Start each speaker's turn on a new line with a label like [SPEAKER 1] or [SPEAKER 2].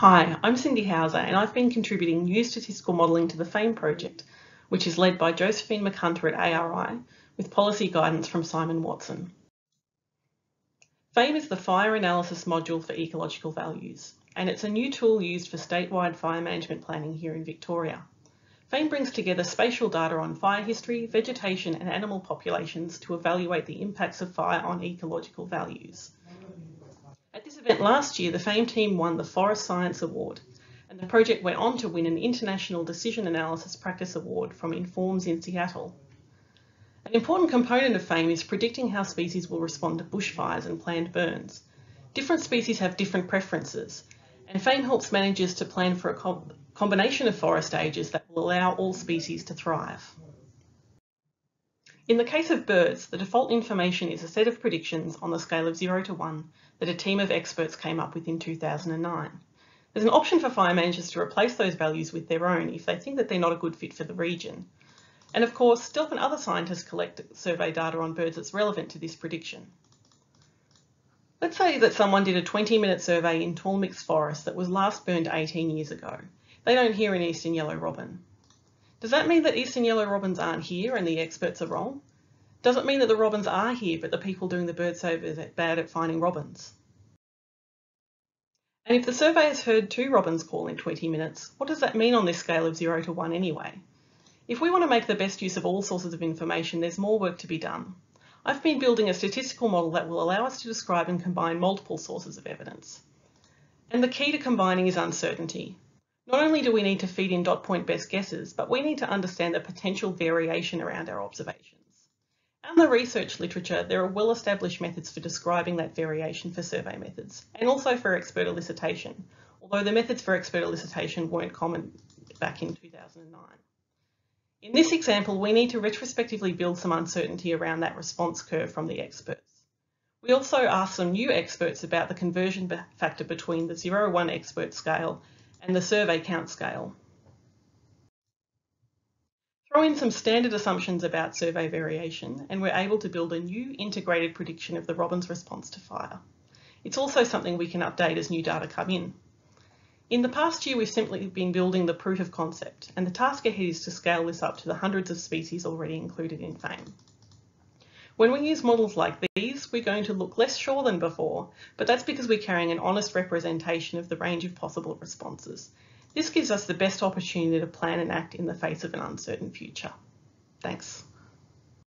[SPEAKER 1] Hi, I'm Cindy Hauser and I've been contributing new statistical modelling to the FAME project, which is led by Josephine MacHunter at ARI with policy guidance from Simon Watson. FAME is the Fire Analysis Module for Ecological Values, and it's a new tool used for statewide fire management planning here in Victoria. FAME brings together spatial data on fire history, vegetation and animal populations to evaluate the impacts of fire on ecological values. Event last year, the FAME team won the Forest Science Award, and the project went on to win an International Decision Analysis Practice Award from Informs in Seattle. An important component of FAME is predicting how species will respond to bushfires and planned burns. Different species have different preferences, and FAME helps managers to plan for a co combination of forest ages that will allow all species to thrive. In the case of birds, the default information is a set of predictions on the scale of 0 to 1 that a team of experts came up with in 2009. There's an option for fire managers to replace those values with their own if they think that they're not a good fit for the region. And of course, DELWP and other scientists collect survey data on birds that's relevant to this prediction. Let's say that someone did a 20 minute survey in tall mixed forest that was last burned 18 years ago. They don't hear an eastern yellow robin. Does that mean that eastern yellow robins aren't here and the experts are wrong? Does it mean that the robins are here but the people doing the bird survey are bad at finding robins? And if the survey has heard two robins call in 20 minutes, what does that mean on this scale of 0 to 1 anyway? If we want to make the best use of all sources of information, there's more work to be done. I've been building a statistical model that will allow us to describe and combine multiple sources of evidence. And the key to combining is uncertainty. Not only do we need to feed in dot point best guesses, but we need to understand the potential variation around our observations. In the research literature, there are well-established methods for describing that variation for survey methods, and also for expert elicitation, although the methods for expert elicitation weren't common back in 2009. In this example, we need to retrospectively build some uncertainty around that response curve from the experts. We also asked some new experts about the conversion factor between the 0-1 expert scale and the survey count scale. Throw in some standard assumptions about survey variation and we're able to build a new integrated prediction of the robin's response to fire. It's also something we can update as new data come in. In the past year, we've simply been building the proof of concept, and the task ahead is to scale this up to the hundreds of species already included in FAME. When we use models like these, we're going to look less sure than before, but that's because we're carrying an honest representation of the range of possible responses. This gives us the best opportunity to plan and act in the face of an uncertain future. Thanks.